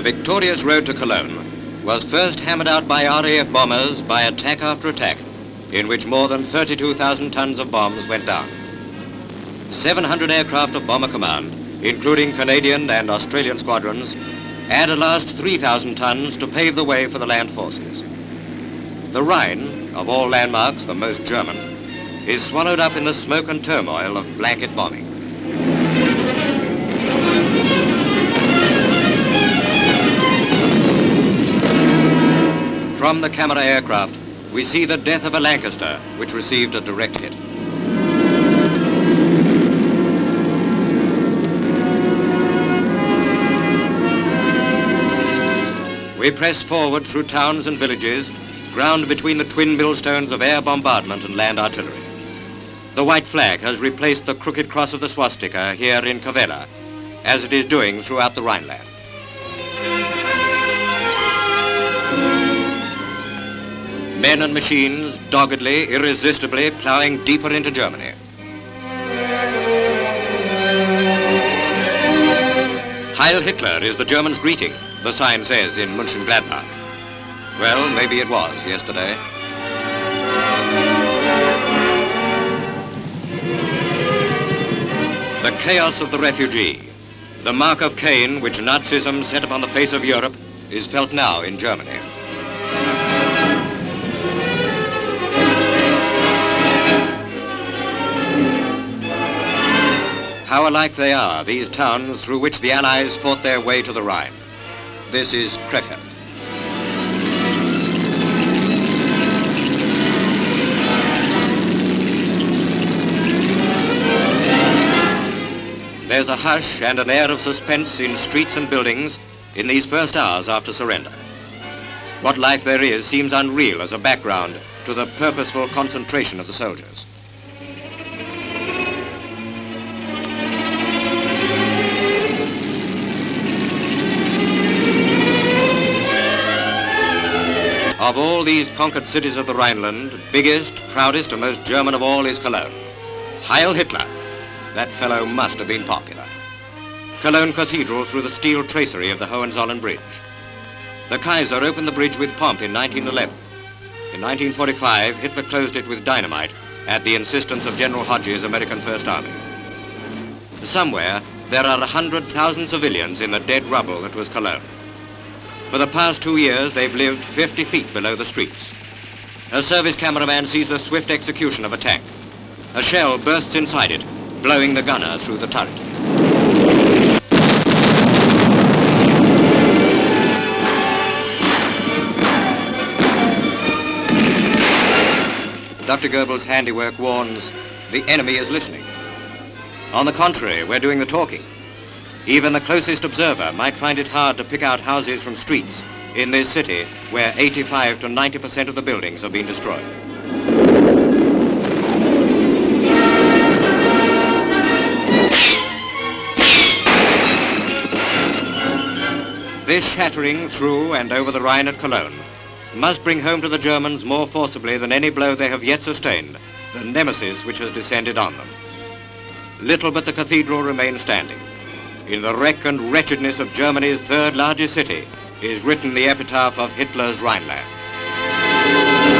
The victorious road to Cologne was first hammered out by RAF bombers by attack after attack, in which more than 32,000 tons of bombs went down. 700 aircraft of Bomber Command, including Canadian and Australian squadrons, add a last 3,000 tons to pave the way for the land forces. The Rhine, of all landmarks the most German, is swallowed up in the smoke and turmoil of blanket bombing. From the camera aircraft, we see the death of a Lancaster, which received a direct hit. We press forward through towns and villages, ground between the twin millstones of air bombardment and land artillery. The white flag has replaced the crooked cross of the swastika here in Kevelaer, as it is doing throughout the Rhineland. Men and machines doggedly, irresistibly ploughing deeper into Germany. Heil Hitler is the Germans' greeting, the sign says in Mönchengladbach. Well, maybe it was yesterday. The chaos of the refugee, the mark of Cain which Nazism set upon the face of Europe, is felt now in Germany. How alike they are, these towns through which the Allies fought their way to the Rhine. This is Krefeld. There's a hush and an air of suspense in streets and buildings in these first hours after surrender. What life there is seems unreal as a background to the purposeful concentration of the soldiers. Of all these conquered cities of the Rhineland, biggest, proudest, and most German of all is Cologne. Heil Hitler! That fellow must have been popular. Cologne Cathedral through the steel tracery of the Hohenzollern Bridge. The Kaiser opened the bridge with pomp in 1911. In 1945, Hitler closed it with dynamite at the insistence of General Hodges' American First Army. Somewhere, there are 100,000 civilians in the dead rubble that was Cologne. For the past two years, they've lived 50 feet below the streets. A service cameraman sees the swift execution of a tank. A shell bursts inside it, blowing the gunner through the turret. Dr. Goebbels' handiwork warns, the enemy is listening. On the contrary, we're doing the talking. Even the closest observer might find it hard to pick out houses from streets in this city where 85 to 90% of the buildings have been destroyed. This shattering through and over the Rhine at Cologne must bring home to the Germans more forcibly than any blow they have yet sustained the nemesis which has descended on them. Little but the cathedral remains standing. In the wreck and wretchedness of Germany's third largest city is written the epitaph of Hitler's Rhineland.